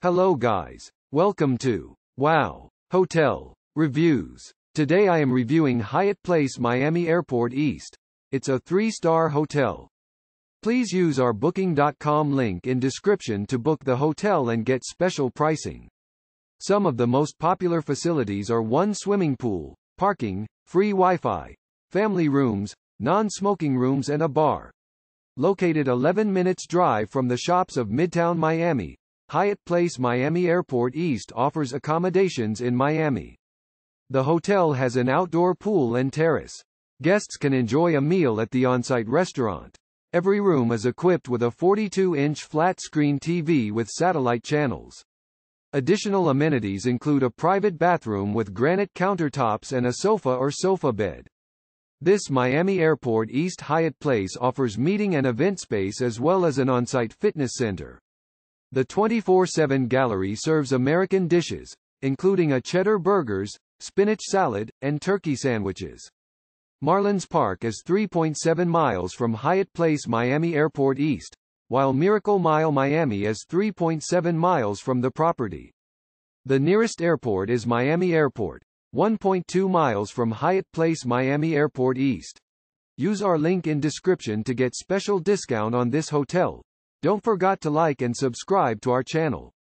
Hello guys. Welcome to Wow Hotel Reviews. Today I am reviewing Hyatt Place Miami Airport East. It's a three-star hotel. Please use our booking.com link in description to book the hotel and get special pricing. Some of the most popular facilities are one swimming pool, parking, free Wi-Fi, family rooms, non-smoking rooms and a bar. Located 11 minutes drive from the shops of Midtown Miami, Hyatt Place Miami Airport East offers accommodations in Miami. The hotel has an outdoor pool and terrace. Guests can enjoy a meal at the on-site restaurant. Every room is equipped with a 42-inch flat-screen TV with satellite channels. Additional amenities include a private bathroom with granite countertops and a sofa or sofa bed. This Miami Airport East Hyatt Place offers meeting and event space as well as an on-site fitness center. The 24-7 gallery serves American dishes, including a cheddar burgers, spinach salad, and turkey sandwiches. Marlins Park is 3.7 miles from Hyatt Place Miami Airport East, while Miracle Mile Miami is 3.7 miles from the property. The nearest airport is Miami Airport, 1.2 miles from Hyatt Place Miami Airport East. Use our link in description to get special discount on this hotel, don't forget to like and subscribe to our channel.